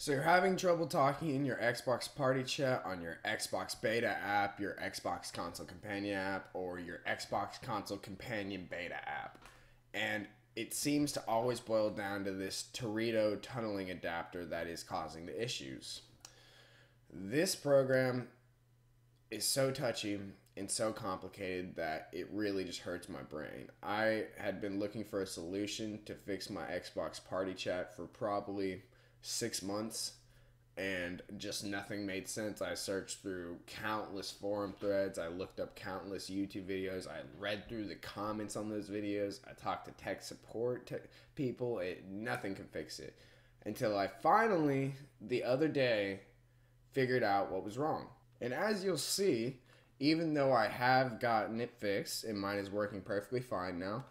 So you're having trouble talking in your Xbox Party Chat on your Xbox Beta app, your Xbox Console Companion app, or your Xbox Console Companion Beta app. And it seems to always boil down to this Teredo tunneling adapter that is causing the issues. This program is so touchy and so complicated that it really just hurts my brain. I had been looking for a solution to fix my Xbox Party Chat for probably six months and just nothing made sense. I searched through countless forum threads. I looked up countless YouTube videos. I read through the comments on those videos. I talked to tech support te- people. It, nothing could fix it until I finally, the other day, figured out what was wrong. And as you'll see, even though I have gotten it fixed and mine is working perfectly fine now,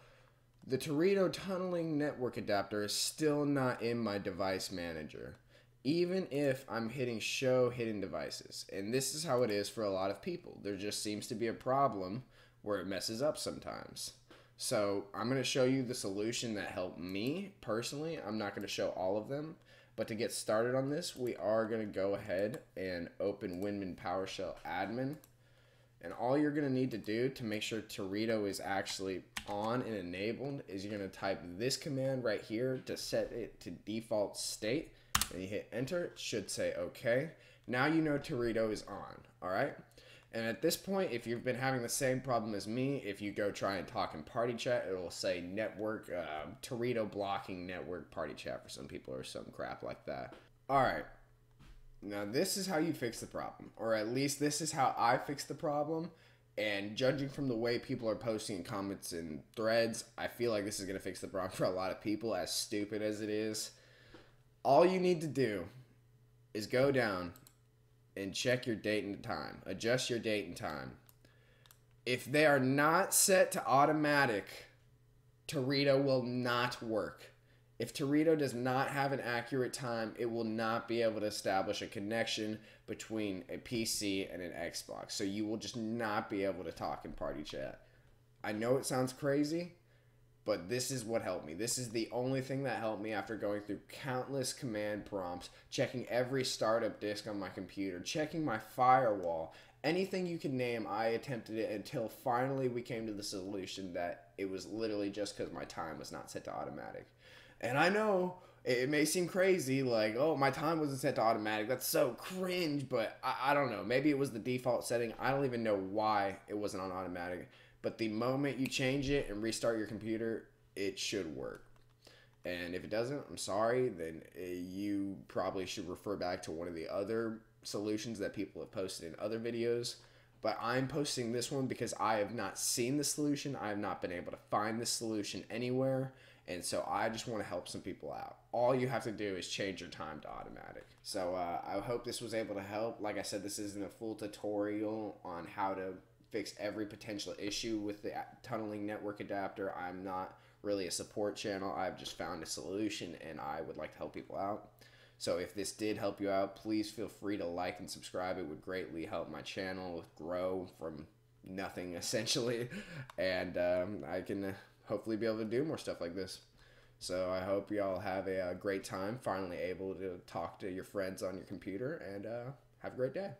the Teredo tunneling network adapter is still not in my device manager, even if I'm hitting show hidden devices. And this is how it is for a lot of people. There just seems to be a problem where it messes up sometimes. So I'm going to show you the solution that helped me personally. I'm not going to show all of them. But to get started on this, we are going to go ahead and open Winman PowerShell admin. And all you're going to need to do to make sure Teredo is actually on and enabled is you're going to type this command right here to set it to default state. And you hit enter, it should say okay. Now you know Teredo is on, all right? And at this point, if you've been having the same problem as me, if you go try and talk in party chat, it'll say network, uh, Teredo blocking network party chat for some people or some crap like that. All right. Now, this is how you fix the problem, or at least this is how I fix the problem. And judging from the way people are posting comments and threads, I feel like this is going to fix the problem for a lot of people, as stupid as it is. All you need to do is go down and check your date and time. Adjust your date and time. If they are not set to automatic, Teredo will not work. If Teredo does not have an accurate time, it will not be able to establish a connection between a PC and an Xbox. So you will just not be able to talk in party chat. I know it sounds crazy, but this is what helped me. This is the only thing that helped me after going through countless command prompts, checking every startup disk on my computer, checking my firewall, anything you can name, I attempted it until finally we came to the solution that it was literally just because my time was not set to automatic. And I know it may seem crazy, like, oh, my time wasn't set to automatic. That's so cringe, but I, I don't know. Maybe it was the default setting. I don't even know why it wasn't on automatic. But the moment you change it and restart your computer, it should work. And if it doesn't, I'm sorry, then uh, you probably should refer back to one of the other solutions that people have posted in other videos. But I'm posting this one because I have not seen the solution. I have not been able to find the solution anywhere. And so I just want to help some people out. All you have to do is change your time to automatic. So uh, I hope this was able to help. Like I said, this isn't a full tutorial on how to fix every potential issue with the tunneling network adapter. I'm not really a support channel. I've just found a solution and I would like to help people out. So if this did help you out, please feel free to like and subscribe. It would greatly help my channel grow from nothing essentially. And um, I can hopefully be able to do more stuff like this. So I hope y'all have a, a great time finally able to talk to your friends on your computer and uh, have a great day.